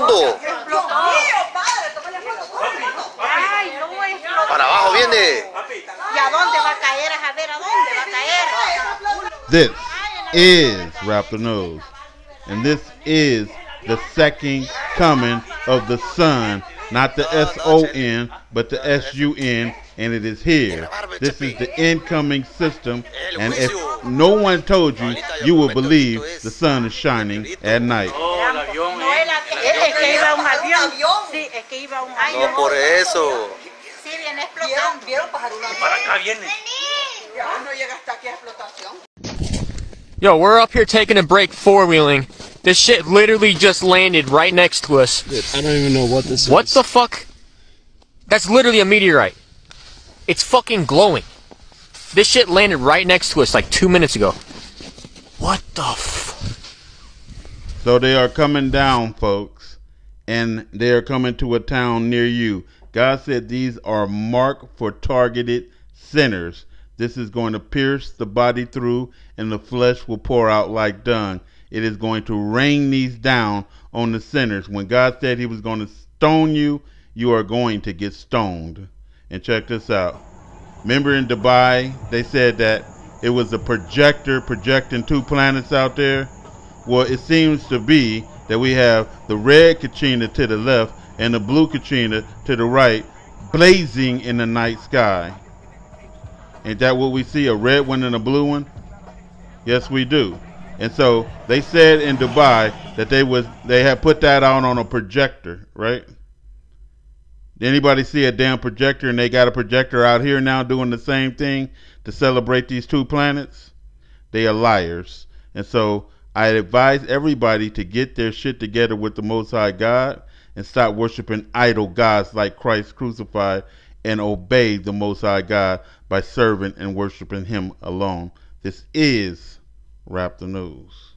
mundo. Ay, no explotó. Para abajo viene. ¿Y a dónde va a caer? A ver, ¿a dónde va a caer? This is Rap the News. And this is the second coming of the sun. Not the S O N, but the S U N. And it is here. This is the incoming system. And if no one told you, you will believe the sun is shining at night. No, el avión. Es que iba un avión. Sí, es que iba un avión. No por eso. Sí, viene explotando. ¿Vieron pajaruna? Para acá viene. No llega hasta aquí a explotación. Yo, we're up here taking a break four wheeling. This shit literally just landed right next to us. I don't even know what this What is. the fuck? That's literally a meteorite. It's fucking glowing. This shit landed right next to us like two minutes ago. What the f? So they are coming down, folks, and they are coming to a town near you. God said these are marked for targeted sinners. This is going to pierce the body through, and the flesh will pour out like dung. It is going to rain these down on the sinners. When God said He was going to stone you, you are going to get stoned. And check this out. Remember in Dubai, they said that it was a projector projecting two planets out there? Well, it seems to be that we have the red Kachina to the left and the blue Kachina to the right, blazing in the night sky. Ain't that what we see? A red one and a blue one? Yes, we do. And so they said in Dubai that they was they had put that out on a projector, right? Did anybody see a damn projector and they got a projector out here now doing the same thing to celebrate these two planets? They are liars. And so I advise everybody to get their shit together with the Most High God and stop worshiping idol gods like Christ crucified and obey the Most High God by serving and worshiping Him alone. This is Rap the News.